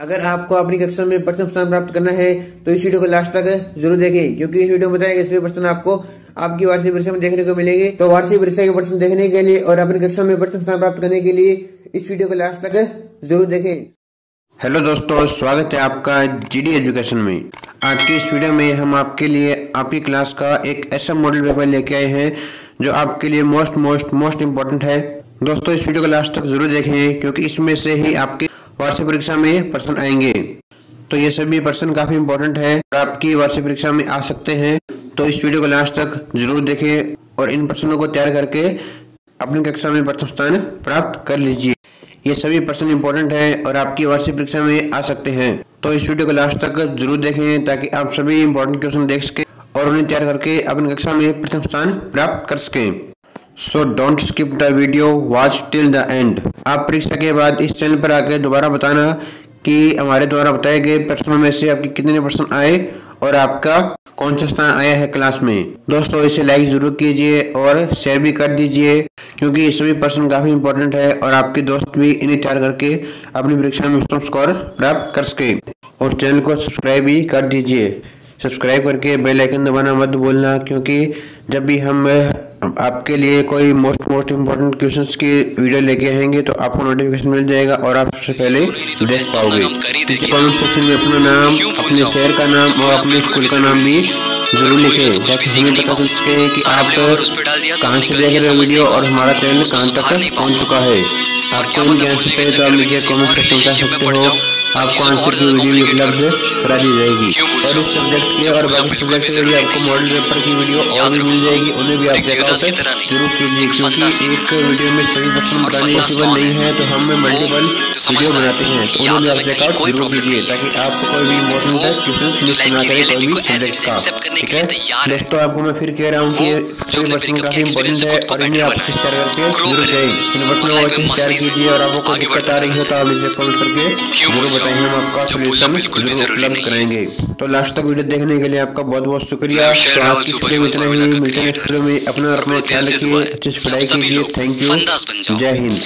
अगर आपको अपनी कक्षा में प्रथम स्थान प्राप्त करना है तो इस वीडियो को लास्ट तक ज़रूर देखें, क्योंकि इस वीडियो में बताया सभी प्रश्न आपको आपकी वार्षिक परीक्षा में देखने को मिलेंगे। तो वार्षिक परीक्षा के प्रश्न देखने के लिए और अपनी कक्षा में प्रथम स्थान प्राप्त करने के लिए इस वीडियो को लास्ट तक ज़रूर देखें। हेलो दोस्तों, स्वागत है आपका जीडी एजुकेशन में। आज की इस वीडियो में हम आपके लिए, आपकी क्लास का एक ऐसा मॉडल पेपर लेके आए हैं, जो आपके लिए मोस्ट मोस्ट मोस्ट इम्पोर्टेंट है। दोस्तों, इस वीडियो को लास्ट तक ज़रूर देखें, क्योंकि इसमें से ही आपके वार्षिक परीक्षा में प्रश्न आएँगे। तो ये सभी प्रश्न काफ़ी इम्पोर्टेंट है और आपकी वार्षिक परीक्षा में आ सकते हैं। तो इस वीडियो को लास्ट तक ज़रूर देखें और इन प्रश्नों को तैयार करके अपनी कक्षा में प्रथम स्थान प्राप्त कर लीजिए। ये सभी प्रश्न इम्पोर्टेंट है और आपकी वार्षिक परीक्षा में आ सकते हैं। तो इस वीडियो को लास्ट तक ज़रूर देखें ताकि आप सभी इम्पोर्टेंट क्वेश्चन देख सके और उन्हें तैयार करके अपनी कक्षा में प्रथम स्थान प्राप्त कर सके। So don't skip the video watch till the end आप परीक्षा के बाद इस चैनल पर आकर दोबारा बताना कि हमारे द्वारा बताए गए प्रश्नों में से आपके कितने प्रश्न आए और आपका कौन सा स्थान आया है क्लास में। दोस्तों, इसे लाइक ज़रूर कीजिए और शेयर भी कर दीजिए, क्योंकि ये सभी प्रश्न काफ़ी इंपॉर्टेंट है और आपके दोस्त भी इन्हें तैयार करके अपनी परीक्षा में उत्तम स्कोर प्राप्त कर सके। और चैनल को सब्सक्राइब भी कर दीजिए। सब्सक्राइब करके बेल आइकन दबाना मत बोलना क्योंकि जब भी हम आपके लिए कोई मोस्ट मोस्ट इम्पोर्टेंट क्वेश्चन की वीडियो लेके आएँगे तो आपको नोटिफिकेशन मिल जाएगा और आप सबसे पहले देख पाओगे। कमेंट सेक्शन में अपना नाम, अपने शहर का नाम और अपने स्कूल का नाम भी ज़रूर लिखें। ताकि हमें पता चल सके कि आप कहाँ से देख रहे हो वीडियो और हमारा चैनल कहाँ तक पहुँच चुका है। आपको ज्ञान से तो आप मुझे कॉमेंट सेक्शन कर सकते हो। आपको आंसर की वीडियो भी उपलब्ध करा दी जाएगी। और इस सब्जेक्ट के और बाकी सब्जेक्ट के लिए आपको मॉडल पेपर की वीडियो और भी मिल जाएगी उन्हें भी आप चेकआउट ज़रूर कीजिए क्योंकि एक वीडियो में सभी प्रश्न बताने पॉसिबल नहीं है? तो हम मल्टीपल वीडियो बनाते हैं। तो उन्हें भी आप चेकआउट ज़रूर कीजिए ताकि आपको कोई भी इम्पोर्टेंट क्वेश्चन मिस ना करे कोई भी सब्जेक्ट का ठीक है? दोस्तों आपको मैं फिर कह रहा हूँ की सभी प्रश्न काफ़ी इम्पोर्टेंट है और इन्हें आप तैयार करके ज़रूर जाए। इन प्रश्नों को तैयार कीजिए और आपको कोई दिक्कत आ रही है तो आप मुझे कमेंट करके ज़रूर बताएँगे हम आपका सोल्यूशन ज़रूर उपलब्ध कराएँगे तो लास्ट तक वीडियो देखने के लिए आपका बहुत बहुत शुक्रिया तो आज की वीडियो में इतना ही मिलते हैं नेक्स्ट वीडियो में। अपना अपना ख्याल रखिए अच्छे से पढ़ाई कीजिए। थैंक यू जय हिंद।